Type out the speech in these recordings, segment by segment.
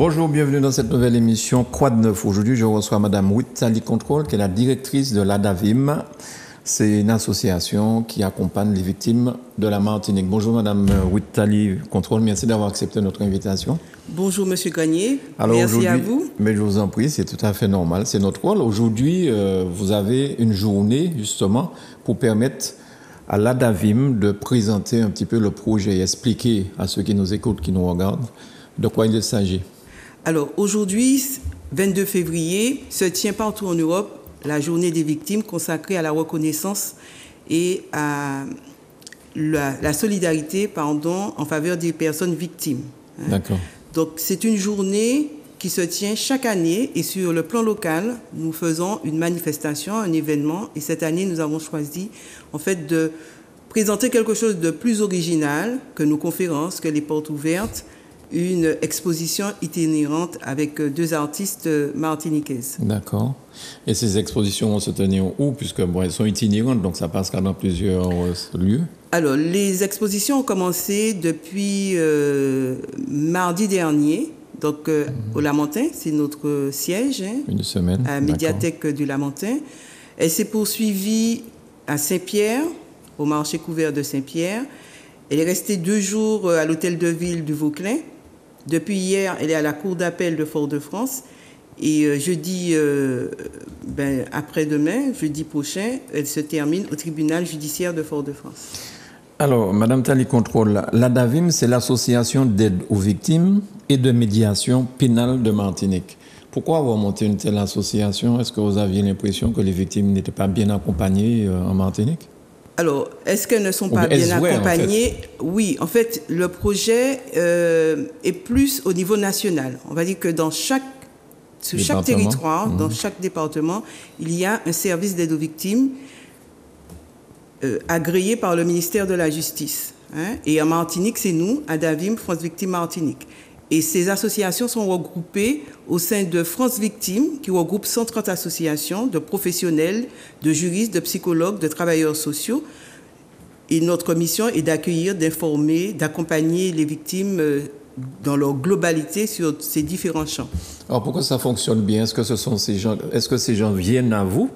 Bonjour, bienvenue dans cette nouvelle émission Quoi de neuf Aujourd'hui, je reçois Madame Wittali Control, qui est la directrice de l'ADAVIM. C'est une association qui accompagne les victimes de la Martinique. Bonjour Madame Wittali Control, merci d'avoir accepté notre invitation. Bonjour Monsieur Gagné, merci à vous. Mais je vous en prie, c'est tout à fait normal, c'est notre rôle. Aujourd'hui, euh, vous avez une journée justement pour permettre à l'ADAVIM de présenter un petit peu le projet et expliquer à ceux qui nous écoutent, qui nous regardent, de quoi il s'agit. Alors aujourd'hui, 22 février, se tient partout en Europe la journée des victimes consacrée à la reconnaissance et à la, solidarité pardon, en faveur des personnes victimes. Hein. D'accord. Donc c'est une journée qui se tient chaque année et sur le plan local, nous faisons une manifestation, un événement et cette année nous avons choisi en fait de présenter quelque chose de plus original que nos conférences, que les portes ouvertes, une exposition itinérante avec deux artistes martiniquaises. D'accord. Et ces expositions vont se tenir où? Puisque bon, elles sont itinérantes, donc ça passera dans plusieurs euh, lieux. Alors, les expositions ont commencé depuis euh, mardi dernier. Donc, euh, mhm. au Lamentin, c'est notre siège. Hein, Une semaine. À la médiathèque du Lamentin. Elle s'est poursuivie à Saint-Pierre, au marché couvert de Saint-Pierre. Elle est restée deux jours à l'hôtel de ville du Vauclin. Depuis hier, elle est à la Cour d'appel de Fort-de-France. Et euh, jeudi, euh, ben, après-demain, jeudi prochain, elle se termine au tribunal judiciaire de Fort-de-France. Alors, Madame Tali Contrôle, l'ADAVIM, c'est l'association d'aide aux victimes et de médiation pénale de Martinique. Pourquoi avoir monté une telle association? Est-ce que vous aviez l'impression que les victimes n'étaient pas bien accompagnées euh, en Martinique? Alors, est-ce qu'elles ne sont pas bien accompagnées Oui, en fait, le projet euh, est plus au niveau national. On va dire que dans chaque, sur chaque territoire, dans mhm. chaque département, il y a un service d'aide aux victimes euh, agréé par le ministère de la Justice. Hein. Et en Martinique, c'est nous, à Davim, France Victime Martinique. Et ces associations sont regroupées au sein de France Victimes, qui regroupe 130 associations de professionnels, de juristes, de psychologues, de travailleurs sociaux. Et notre mission est d'accueillir, d'informer, d'accompagner les victimes euh, dans leur globalité sur ces différents champs. Alors pourquoi ça fonctionne bien? Est-ce que ces Est-ce que ces gens viennent à vous?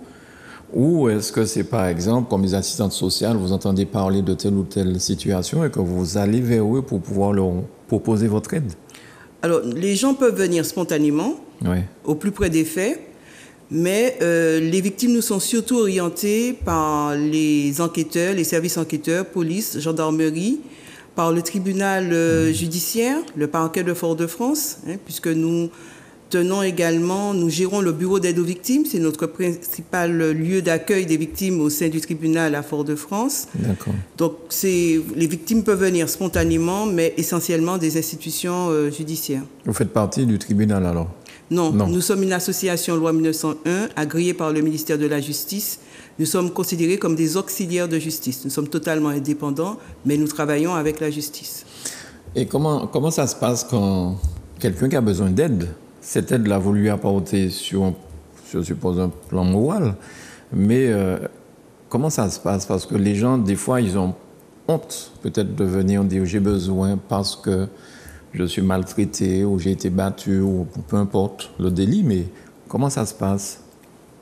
Ou est-ce que c'est par exemple comme les assistantes sociales, vous entendez parler de telle ou telle situation et que vous allez vers eux pour pouvoir leur proposer votre aide? Alors, les gens peuvent venir spontanément, au plus près des faits, mais euh, les victimes nous sont surtout orientées par les enquêteurs, les services enquêteurs, police, gendarmerie, par le tribunal euh, mmh. judiciaire, le parquet de Fort-de-France, hein, puisque nous tenons également, nous gérons le bureau d'aide aux victimes, c'est notre principal lieu d'accueil des victimes au sein du tribunal à Fort-de-France. D'accord. Donc les victimes peuvent venir spontanément, mais essentiellement des institutions euh, judiciaires. Vous faites partie du tribunal alors? Non, nous sommes une association loi 1901 agréée par le ministère de la Justice. Nous sommes considérés comme des auxiliaires de justice. Nous sommes totalement indépendants, mais nous travaillons avec la justice. Et comment, comment ça se passe quand quelqu'un qui a besoin d'aide cette aide-là, vous lui apporter sur, suppose, un plan moral. Mais euh, comment ça se passe? Parce que les gens, des fois, ils ont honte peut-être de venir dire j'ai besoin parce que je suis maltraité ou j'ai été battu ou peu importe le délit, mais comment ça se passe?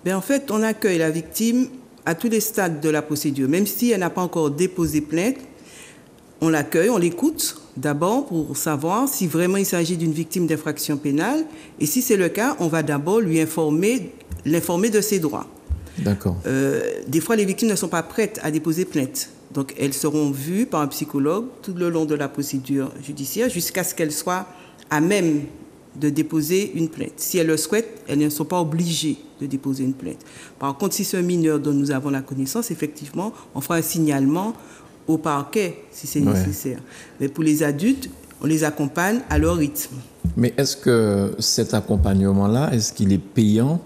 Ben, En fait, on accueille la victime à tous les stades de la procédure. Même si elle n'a pas encore déposé plainte, on l'accueille, on l'écoute, d'abord pour savoir si vraiment il s'agit d'une victime d'infraction pénale. Et si c'est le cas, on va d'abord lui informer, l'informer de ses droits. D'accord. Euh, des fois, les victimes ne sont pas prêtes à déposer plainte. Donc, elles seront vues par un psychologue tout le long de la procédure judiciaire jusqu'à ce qu'elles soient à même de déposer une plainte. Si elles le souhaitent, elles ne sont pas obligées de déposer une plainte. Par contre, si c'est un mineur dont nous avons la connaissance, effectivement, on fera un signalement au parquet si c'est nécessaire. Mais pour les adultes, on les accompagne à leur rythme. Mais est-ce que cet accompagnement-là, est-ce qu'il est payant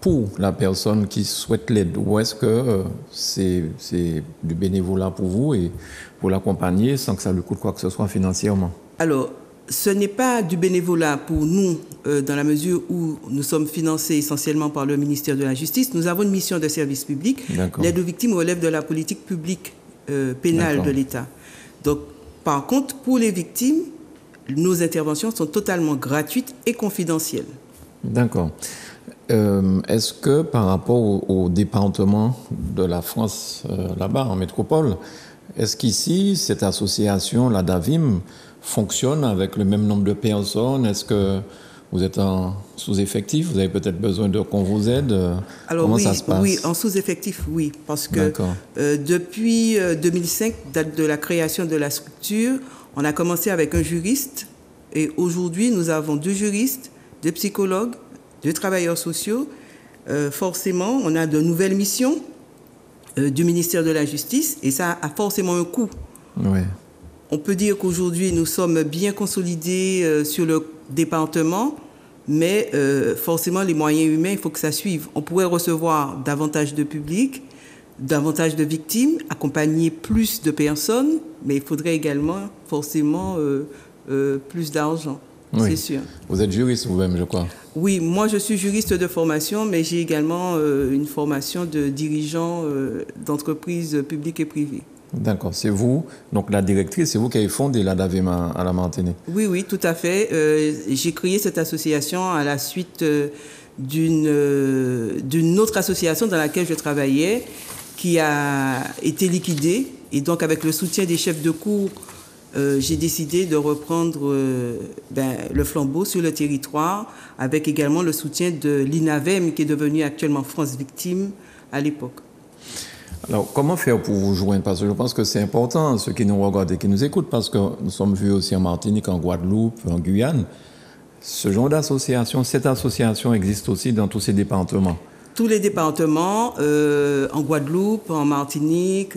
pour la personne qui souhaite l'aide? Ou est-ce que c'est du bénévolat pour vous et pour l'accompagner sans que ça lui coûte quoi que ce soit financièrement? Alors, ce n'est pas du bénévolat pour nous, dans la mesure où nous sommes financés essentiellement par le ministère de la Justice. Nous avons une mission de service public. L'aide aux victimes relève de la politique publique pénale de l'État. Donc, par contre, pour les victimes, nos interventions sont totalement gratuites et confidentielles. D'accord. Euh, est-ce que par rapport au, département de la France, euh, là-bas, en métropole, est-ce qu'ici, cette association, la DAVIM, fonctionne avec le même nombre de personnes? Est-ce que vous êtes en sous-effectif Vous avez peut-être besoin de qu'on vous aide Alors Comment ça se passe Oui, en sous-effectif, oui. Parce que euh, depuis 2005, date de la création de la structure, on a commencé avec un juriste et aujourd'hui, nous avons deux juristes, deux psychologues, deux travailleurs sociaux. Euh, forcément, on a de nouvelles missions euh, du ministère de la Justice et ça a forcément un coût. On peut dire qu'aujourd'hui, nous sommes bien consolidés euh, sur le département, mais forcément, les moyens humains, il faut que ça suive. On pourrait recevoir davantage de public, davantage de victimes, accompagner plus de personnes, mais il faudrait également forcément euh, plus d'argent. C'est sûr. Vous êtes juriste vous-même, je crois. Oui, moi je suis juriste de formation, mais j'ai également euh, une formation de dirigeant euh, d'entreprises publiques et privées. D'accord, c'est vous, donc la directrice, c'est vous qui avez fondé la DAVEMA à la Martinique Oui, oui, tout à fait. j'ai créé cette association à la suite d'une d'une autre association dans laquelle je travaillais qui a été liquidée. Et donc avec le soutien des chefs de cours euh, j'ai décidé de reprendre euh, ben, le flambeau sur le territoire avec également le soutien de l'INAVEM qui est devenu actuellement France Victime à l'époque. Alors, comment faire pour vous joindre? Parce que je pense que c'est important, ceux qui nous regardent et qui nous écoutent, parce que nous sommes vus aussi en Martinique, en Guadeloupe, en Guyane. Ce genre d'association, cette association existe aussi dans tous ces départements tous les départements, euh, en Guadeloupe, en Martinique,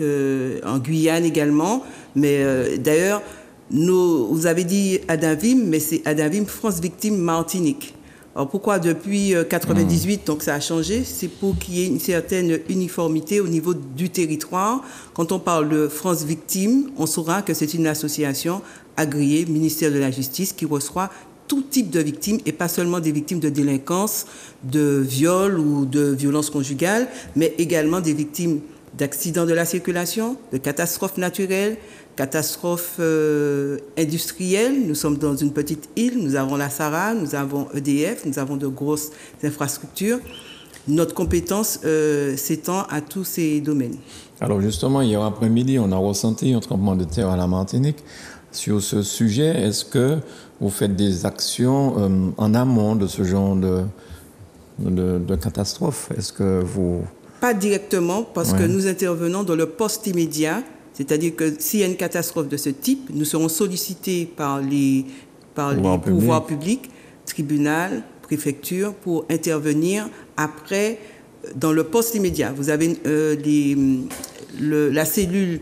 en Guyane également. Mais euh, d'ailleurs, vous avez dit Adavim, mais c'est Adavim France Victime Martinique. Alors pourquoi depuis 1998, euh, donc ça a changé? C'est pour qu'il y ait une certaine uniformité au niveau du territoire. Quand on parle de France Victime, on saura que c'est une association agréée, ministère de la Justice, qui reçoit tout type de victimes et pas seulement des victimes de délinquance, de viol ou de violence conjugale, mais également des victimes d'accidents de la circulation, de catastrophes naturelles, catastrophes euh, industrielles. Nous sommes dans une petite île, nous avons la SARA, nous avons EDF, nous avons de grosses infrastructures. Notre compétence euh, s'étend à tous ces domaines. Alors justement, hier après-midi, on a ressenti un tremblement de terre à la Martinique. Sur ce sujet, est-ce que vous faites des actions euh, en amont de ce genre de, de, de catastrophe? Est-ce que vous... Pas directement, parce que nous intervenons dans le poste immédiat c'est-à-dire que s'il y a une catastrophe de ce type, nous serons sollicités par les, par les pouvoirs publics, tribunal, préfecture, pour intervenir après dans le poste immédiat. Vous avez euh, la cellule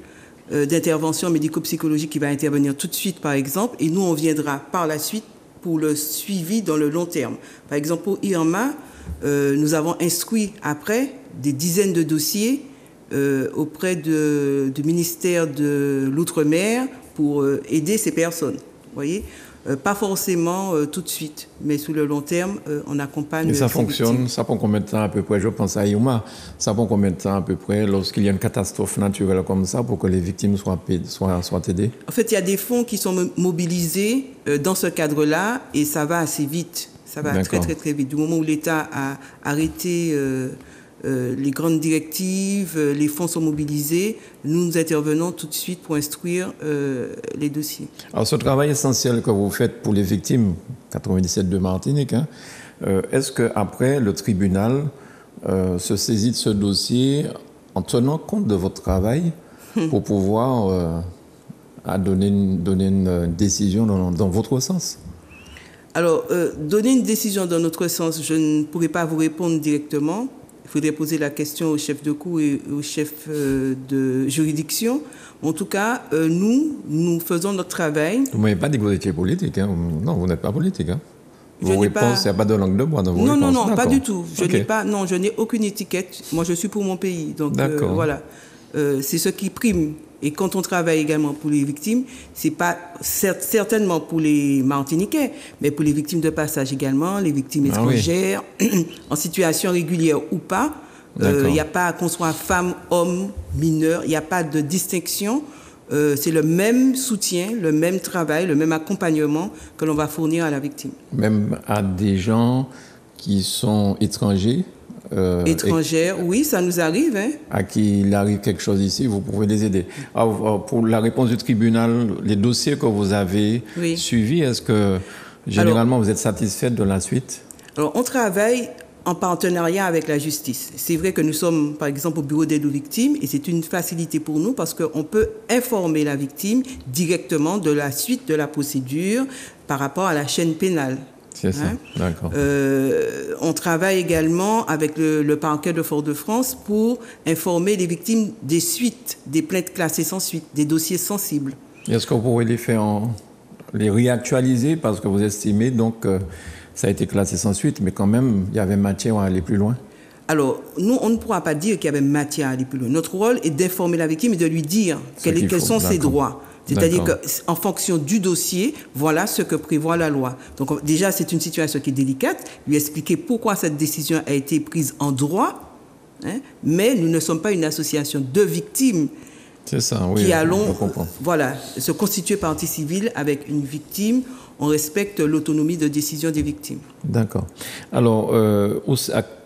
euh, d'intervention médico-psychologique qui va intervenir tout de suite, par exemple, et nous, on viendra par la suite pour le suivi dans le long terme. Par exemple, pour Irma, euh, nous avons instruit après des dizaines de dossiers euh, auprès de, du ministère de l'Outre-mer pour euh, aider ces personnes. Vous voyez euh, pas forcément tout de suite, mais sous le long terme, on accompagne. Et ça fonctionne, ça prend combien de temps à peu près? Je pense à Yuma, ça prend combien de temps à peu près lorsqu'il y a une catastrophe naturelle comme ça pour que les victimes soient, soient, soient aidées? En fait, il y a des fonds qui sont mobilisés dans ce cadre-là et ça va assez vite. Ça va très très très vite. Du moment où l'État a arrêté euh, les grandes directives, euh, les fonds sont mobilisés, nous, nous intervenons tout de suite pour instruire euh, les dossiers. Alors ce travail essentiel que vous faites pour les victimes 97 de Martinique, hein, est-ce qu'après le tribunal se saisit de ce dossier en tenant compte de votre travail pour pouvoir donner, une, donner une décision dans, dans votre sens? Alors, donner une décision dans notre sens, je ne pourrais pas vous répondre directement il faudrait poser la question au chef de cour et au chef euh, de juridiction. En tout cas, euh, nous, nous faisons notre travail. Vous ne m'avez pas dit que vous étiez politique. Hein. Non, vous n'êtes pas politique. Hein. Vos réponses, il n'y a pas de langue de bois dans vos non, réponses Non, non, pas du tout. Je n'ai pas, non, je n'ai aucune étiquette. Moi, je suis pour mon pays. Donc, euh, voilà. Euh, c'est ce qui prime. Et quand on travaille également pour les victimes, c'est pas certainement pour les Martiniquais, mais pour les victimes de passage également, les victimes ah étrangères, en situation régulière ou pas. Euh, il n'y a pas qu'on soit femme, homme, mineur, il n'y a pas de distinction. Euh, c'est le même soutien, le même travail, le même accompagnement que l'on va fournir à la victime. Même à des gens qui sont étrangers euh, Étrangères, oui, ça nous arrive. Hein. À qui il arrive quelque chose ici, vous pouvez les aider. Ah, pour la réponse du tribunal, les dossiers que vous avez suivis, est-ce que généralement vous êtes satisfaite de la suite? Alors, on travaille en partenariat avec la justice. C'est vrai que nous sommes, par exemple, au bureau d'aide aux victimes et c'est une facilité pour nous parce qu'on peut informer la victime directement de la suite de la procédure par rapport à la chaîne pénale. C'est ça, hein? d'accord. Euh, on travaille également avec le, parquet de Fort-de-France pour informer les victimes des suites, des plaintes classées sans suite, des dossiers sensibles. Est-ce que vous pourriez les faire, les réactualiser parce que vous estimez donc euh, ça a été classé sans suite, mais quand même, il y avait matière à aller plus loin? Alors, nous, on ne pourra pas dire qu'il y avait matière à aller plus loin. Notre rôle est d'informer la victime et de lui dire quels, sont ses droits. C'est-à-dire qu'en fonction du dossier, voilà ce que prévoit la loi. Donc déjà, c'est une situation qui est délicate. Lui expliquer pourquoi cette décision a été prise en droit, hein, mais nous ne sommes pas une association de victimes. C'est ça, oui. Qui allons, voilà, se constituer partie civile avec une victime on respecte l'autonomie de décision des victimes. D'accord. Alors, euh,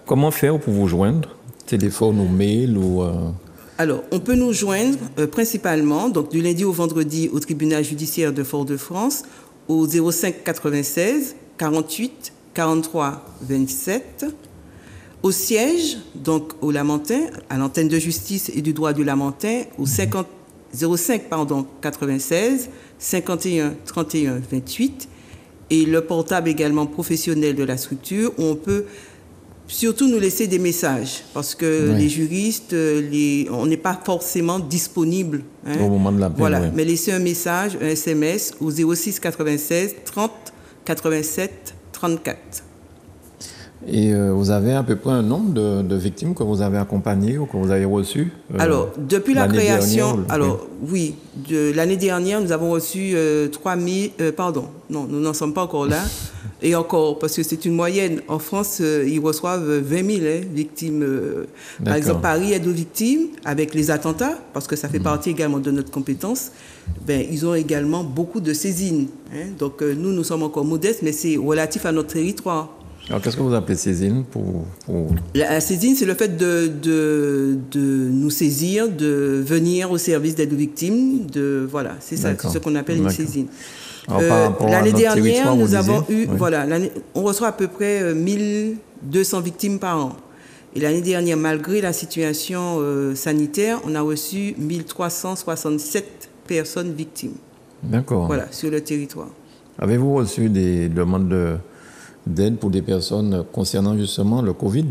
comment faire pour vous joindre? Téléphone ou mail ou euh? Alors, on peut nous joindre euh, principalement, donc du lundi au vendredi, au tribunal judiciaire de Fort-de-France, au 05 96 48 43 27, au siège, donc au Lamentin, à l'antenne de justice et du droit du Lamentin, au 50, 05 pardon, 96 51 31 28 et le portable également professionnel de la structure où on peut surtout nous laisser des messages parce que les juristes, les, on n'est pas forcément disponible. Hein. Au moment de l'appel. Voilà, mais laissez un message, un SMS au 06 96 30 87 34. Et euh, vous avez à peu près un nombre de, victimes que vous avez accompagnées ou que vous avez reçues euh, Alors, depuis la création, alors oui, l'année dernière, nous avons reçu 3 000, euh, pardon, non, nous n'en sommes pas encore là. Et encore, parce que c'est une moyenne. En France, ils reçoivent 20 000 hein, victimes. par exemple, Paris aide aux victimes avec les attentats, parce que ça fait hmm. partie également de notre compétence. Ben, ils ont également beaucoup de saisines. Hein. Donc, nous, nous sommes encore modestes, mais c'est relatif à notre territoire. Alors, qu'est-ce que vous appelez saisine pour, La saisine, c'est le fait de, de, de, nous saisir, de venir au service d'aide aux victimes. De, voilà, c'est ça, c'est ce qu'on appelle une saisine. Euh, l'année dernière, nous avons eu, voilà, on reçoit à peu près 1200 euh, victimes par an. Et l'année dernière, malgré la situation euh, sanitaire, on a reçu 1367 personnes victimes. D'accord. Voilà, sur le territoire. Avez-vous reçu des demandes de d'aide pour des personnes concernant justement le Covid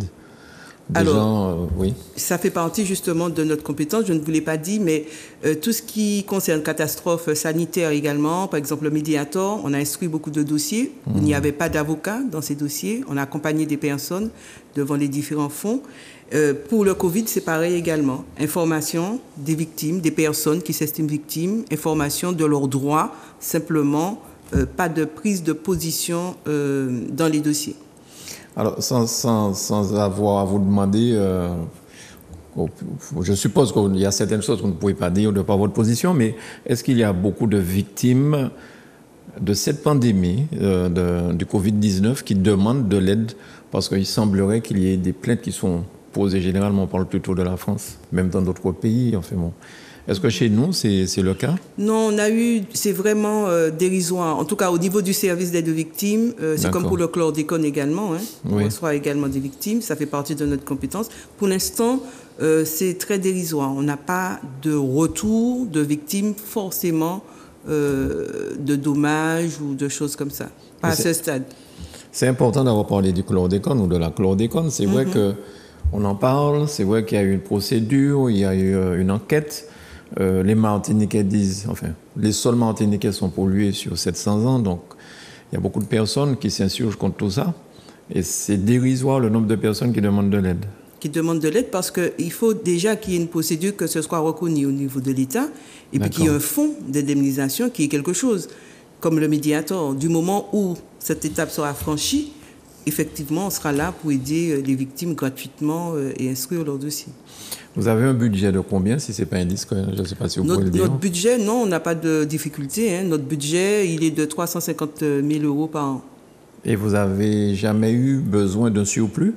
Alors, euh, oui. ça fait partie justement de notre compétence. Je ne vous l'ai pas dit, mais euh, tout ce qui concerne catastrophes sanitaires également, par exemple le Mediator, on a instruit beaucoup de dossiers. Il n'y mmh. avait pas d'avocat dans ces dossiers. On a accompagné des personnes devant les différents fonds. Euh, pour le Covid, c'est pareil également. Information des victimes, des personnes qui s'estiment victimes, information de leurs droits, simplement pas de prise de position euh, dans les dossiers. Alors, sans, sans, sans avoir à vous demander, euh, je suppose qu'il y a certaines choses que vous ne pouvez pas dire de par votre position, mais est-ce qu'il y a beaucoup de victimes de cette pandémie de, du Covid-19 qui demandent de l'aide? Parce qu'il semblerait qu'il y ait des plaintes qui sont posées généralement, on parle plutôt de la France, même dans d'autres pays, enfin bon. Est-ce que chez nous, c'est le cas? Non, on a eu, c'est vraiment euh, dérisoire. En tout cas, au niveau du service d'aide aux victimes, euh, c'est comme pour le chlordécone également. Hein. On reçoit également des victimes, ça fait partie de notre compétence. Pour l'instant, euh, c'est très dérisoire. On n'a pas de retour de victimes forcément de dommages ou de choses comme ça. Pas à ce stade. C'est important d'avoir parlé du chlordécone ou de la chlordécone. C'est vrai mhm. que on en parle, c'est vrai qu'il y a eu une procédure, il y a eu une enquête. Euh, les Martiniquais disent, enfin, les sols martiniquais sont pollués sur 700 ans, donc il y a beaucoup de personnes qui s'insurgent contre tout ça. Et c'est dérisoire le nombre de personnes qui demandent de l'aide. Qui demandent de l'aide parce qu'il faut déjà qu'il y ait une procédure que ce soit reconnu au niveau de l'État et puis qu'il y ait un fonds d'indemnisation qui est quelque chose, comme le médiateur. Du moment où cette étape sera franchie, effectivement, on sera là pour aider euh, les victimes gratuitement euh, et instruire leur dossier. Vous avez un budget de combien, si ce n'est pas indiscret Je ne sais pas si vous notre, pouvez le dire. Notre budget, non, on n'a pas de difficulté. Hein. Notre budget, il est de 350 000 euros par an. Et vous avez jamais eu besoin d'un surplus?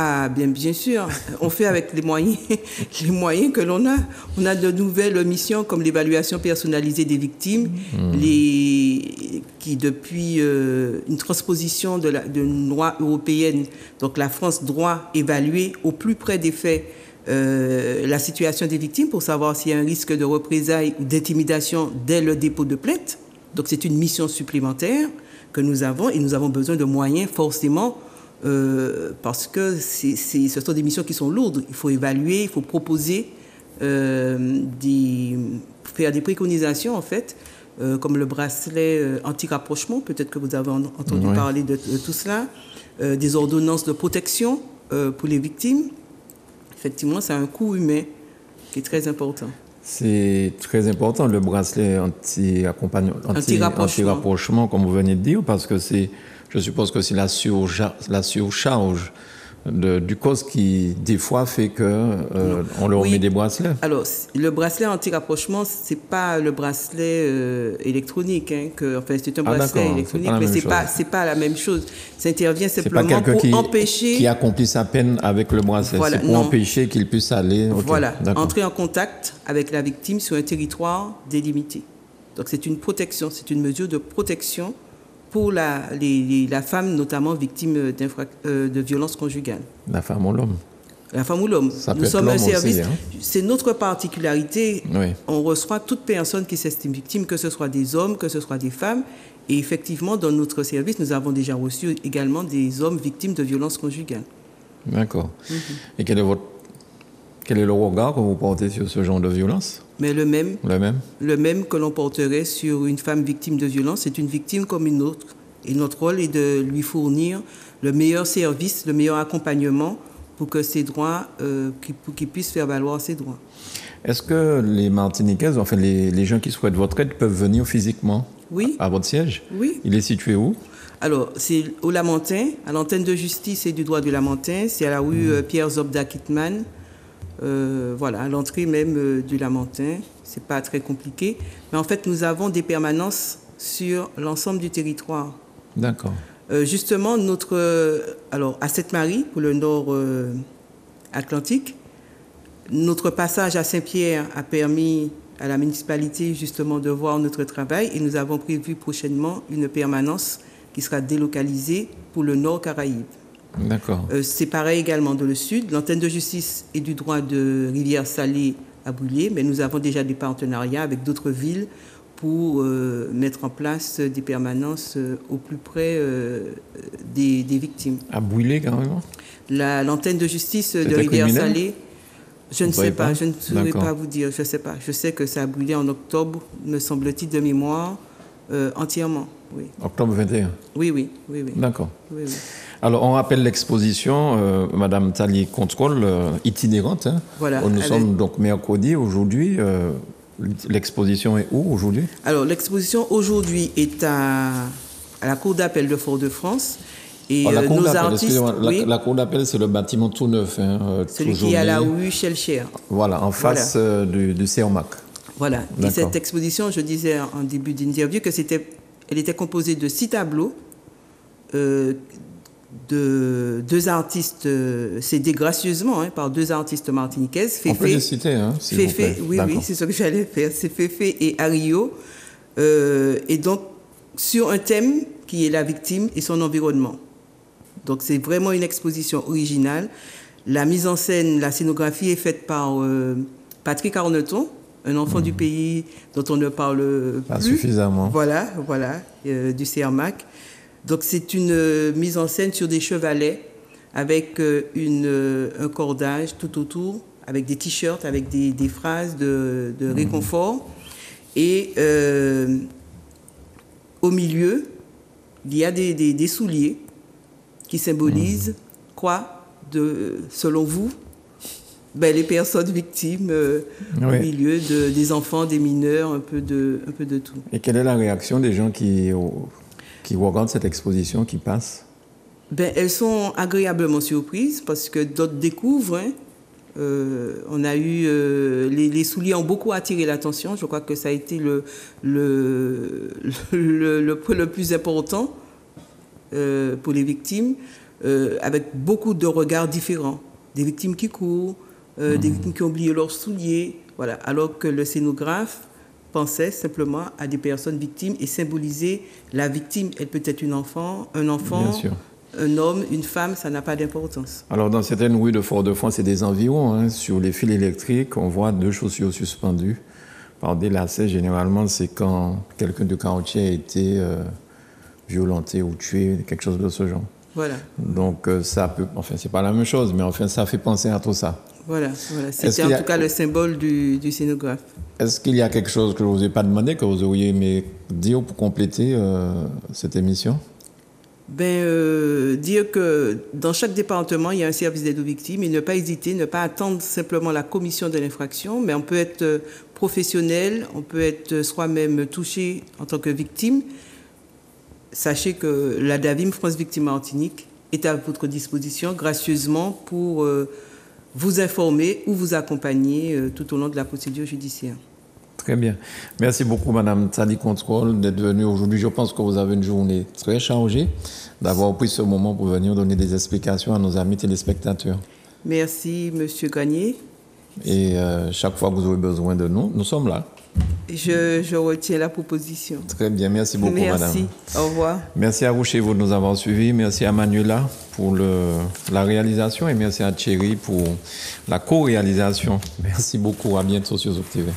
Ah, bien, bien sûr. On fait avec les moyens, les moyens que l'on a. On a de nouvelles missions comme l'évaluation personnalisée des victimes, mmh. les, qui depuis euh, une transposition de la de loi européenne, donc la France doit évaluer au plus près des faits euh, la situation des victimes pour savoir s'il y a un risque de représailles ou d'intimidation dès le dépôt de plainte. Donc c'est une mission supplémentaire que nous avons et nous avons besoin de moyens forcément euh, parce que ce sont des missions qui sont lourdes. Il faut évaluer, il faut proposer, euh, des, faire des préconisations en fait, euh, comme le bracelet anti-rapprochement, peut-être que vous avez entendu parler de, tout cela, des ordonnances de protection pour les victimes. Effectivement, c'est un coût humain qui est très important. C'est très important le bracelet anti-rapprochement, anti, comme vous venez de dire, parce que c'est je suppose que c'est la, la surcharge du cause qui, des fois, fait qu'on euh, on leur met des bracelets. Alors, le bracelet anti-rapprochement, ce n'est pas le bracelet euh, électronique. Hein, que, enfin, c'est un ah, bracelet électronique, mais ce n'est pas, pas la même chose. Ça intervient simplement pour qui, empêcher... qui accomplit sa peine avec le bracelet. c'est pour empêcher qu'il puisse aller... Voilà, entrer en contact avec la victime sur un territoire délimité. Donc, c'est une protection, c'est une mesure de protection pour la, la femme, notamment victime euh, de violences conjugales. La femme ou l'homme La femme ou l'homme. Nous sommes un service. Hein. C'est notre particularité. On reçoit toute personne qui s'estime victime, que ce soit des hommes, que ce soit des femmes. Et effectivement, dans notre service, nous avons déjà reçu également des hommes victimes de violences conjugales. D'accord. Mhm. Et quel est, votre, quel est le regard que vous portez sur ce genre de violence? Mais le même, le même, le même que l'on porterait sur une femme victime de violence, c'est une victime comme une autre. Et notre rôle est de lui fournir le meilleur service, le meilleur accompagnement pour que ses droits, euh, pour qu'il puisse faire valoir ses droits. Est-ce que les Martiniquaises, enfin les, les, gens qui souhaitent votre aide, peuvent venir physiquement oui. à, votre siège Oui. Il est situé où? Alors, c'est au Lamentin, à l'antenne de justice et du droit du Lamentin. C'est à la rue mmh. euh, Pierre Zobda Kitman, euh, voilà, à l'entrée même euh, du Lamentin. C'est pas très compliqué. Mais en fait, nous avons des permanences sur l'ensemble du territoire. D'accord. Euh, justement, notre. alors, à Sainte-Marie, pour le nord Atlantique, notre passage à Saint-Pierre a permis à la municipalité justement de voir notre travail et nous avons prévu prochainement une permanence qui sera délocalisée pour le nord Caraïbes. D'accord. Euh, c'est pareil également dans le sud. L'antenne de justice et du droit de Rivière-Salée à Boulier, mais nous avons déjà des partenariats avec d'autres villes pour euh, mettre en place des permanences euh, au plus près des, victimes. À Boulier, carrément? L'antenne de justice de Rivière-Salée, je ne sais pas, je ne saurais pas vous dire, je ne sais pas. Je sais que ça a brûlé en octobre, me semble-t-il, de mémoire, entièrement. Oui. Octobre 21 Oui, oui, oui. oui. D'accord. Oui, oui. Alors, on rappelle l'exposition, euh, Madame Tali Contrôle, euh, itinérante. Hein. Voilà. Nous sommes donc mercredi aujourd'hui. Euh, l'exposition est où aujourd'hui? Alors, l'exposition aujourd'hui est à, la Cour d'appel de Fort-de-France. Et oh, la, cour nos artistes, la, cour d'appel, c'est le bâtiment tout neuf. Hein, Celui qui est à la rue Chelcher. Voilà, en face du, du CERMAC. Voilà. Et cette exposition, je disais en début d'interview que c'était, elle était composée de six tableaux de deux artistes euh, cédés gracieusement hein, par deux artistes martiniquaises. Féfé, On peut les citer, hein, Féfé, oui, oui, c'est ce que j'allais faire. C'est Féfé et Ario. Euh, et donc, sur un thème qui est la victime et son environnement. Donc, c'est vraiment une exposition originale. La mise en scène, la scénographie est faite par euh, Patrick Arneton, un enfant du mmh. pays dont on ne parle Pas suffisamment. Voilà, voilà, du CERMAC. Donc c'est une euh, mise en scène sur des chevalets avec euh, une, euh, un cordage tout autour, avec des t-shirts, avec des, des, phrases de, de mmh. réconfort. Et au milieu, il y a des, souliers qui symbolisent hmm. quoi, de, selon vous? Ben, Les personnes victimes euh, au milieu de, des enfants, des mineurs, un peu, de, un peu de tout. Et quelle est la réaction des gens qui, qui regardent cette exposition, qui passent ben, Elles sont agréablement surprises parce que d'autres découvrent. Hein. Euh, on a eu euh, les, souliers ont beaucoup attiré l'attention. Je crois que ça a été le le, le, le, plus important euh, pour les victimes, avec beaucoup de regards différents. Des victimes qui courent, des mmh. victimes qui ont oublié leurs souliers, voilà. Alors que le scénographe pensait simplement à des personnes victimes et symbolisait la victime. Elle peut être une enfant, un enfant. Un homme, une femme, ça n'a pas d'importance. Alors, dans certaines rues de Fort-de-France et des environs, hein, sur les fils électriques, on voit deux chaussures suspendues par des lacets. Généralement, c'est quand quelqu'un de quartier a été euh, violenté ou tué, quelque chose de ce genre. Voilà. Donc, euh, ça peut. Enfin, c'est pas la même chose, mais enfin, ça fait penser à tout ça. Voilà, voilà. c'était en tout cas le symbole du, scénographe. Est-ce qu'il y a quelque chose que je ne vous ai pas demandé, que vous auriez aimé dire pour compléter euh, cette émission? Ben, euh, dire que dans chaque département, il y a un service d'aide aux victimes et ne pas hésiter, ne pas attendre simplement la commission de l'infraction, mais on peut être euh, professionnel, on peut être soi-même touché en tant que victime. Sachez que la DAVIM France Victime Martinique est à votre disposition gracieusement pour euh, vous informer ou vous accompagner tout au long de la procédure judiciaire. Très bien. Merci beaucoup, Madame Tadi Control, d'être venue aujourd'hui. Je pense que vous avez une journée très chargée, d'avoir pris ce moment pour venir donner des explications à nos amis téléspectateurs. Merci, Monsieur Gagné. Et euh, chaque fois que vous aurez besoin de nous, nous sommes là. Je, retiens la proposition. Très bien, merci beaucoup, Madame. Merci, au revoir. Merci à vous chez vous de nous avoir suivis. Merci à Manuela pour le, la réalisation et merci à Thierry pour la co-réalisation. Merci beaucoup, à bientôt sur Zouk TV.